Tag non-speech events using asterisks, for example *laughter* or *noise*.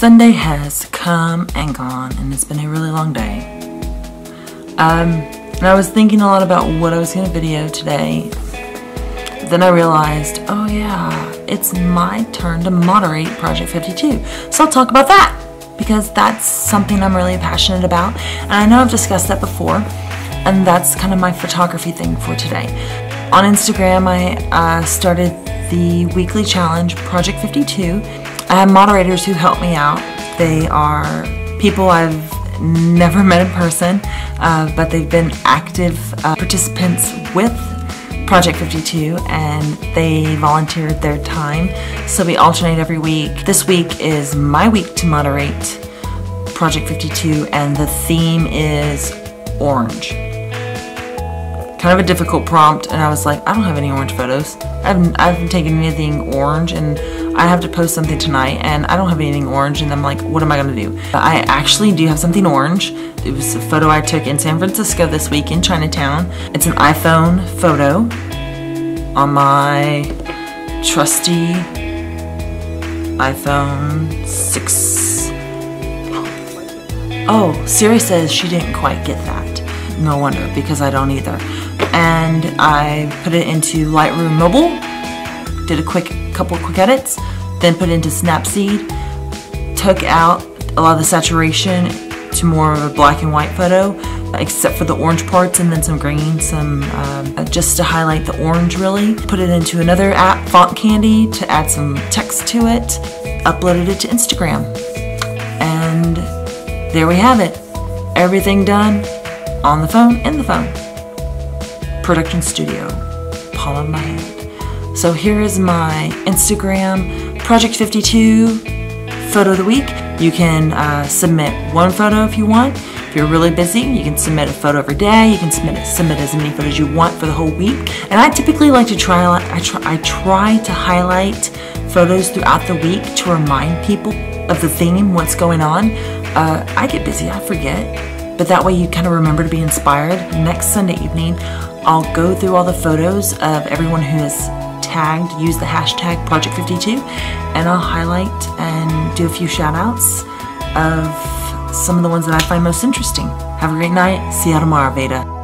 Sunday has come and gone, and it's been a really long day. Um, and I was thinking a lot about what I was going to video today. Then I realized, oh yeah, it's my turn to moderate Project 52. So I'll talk about that because that's something I'm really passionate about. And I know I've discussed that before, and that's kind of my photography thing for today. On Instagram, I uh, started the weekly challenge, Project 52. I have moderators who help me out. They are people I've never *laughs* met in person, uh, but they've been active uh, participants with Project 52 and they volunteered their time. So we alternate every week. This week is my week to moderate Project 52 and the theme is orange kind of a difficult prompt and I was like, I don't have any orange photos. I haven't, I haven't taken anything orange and I have to post something tonight and I don't have anything orange and I'm like, what am I gonna do? I actually do have something orange. It was a photo I took in San Francisco this week in Chinatown. It's an iPhone photo on my trusty iPhone 6. Oh, Siri says she didn't quite get that. No wonder, because I don't either and I put it into Lightroom Mobile, did a quick couple quick edits, then put it into Snapseed, took out a lot of the saturation to more of a black and white photo, except for the orange parts and then some green, some um, just to highlight the orange really. Put it into another app, Font Candy, to add some text to it, uploaded it to Instagram, and there we have it. Everything done on the phone, in the phone production studio, palm of my hand. So here is my Instagram Project 52 photo of the week. You can uh, submit one photo if you want. If you're really busy, you can submit a photo every day. You can submit submit as many photos you want for the whole week. And I typically like to try I try I try to highlight photos throughout the week to remind people of the theme, what's going on. Uh, I get busy, I forget, but that way you kind of remember to be inspired. Next Sunday evening, I'll go through all the photos of everyone who has tagged, use the hashtag Project52, and I'll highlight and do a few shout outs of some of the ones that I find most interesting. Have a great night. See you tomorrow, Veda.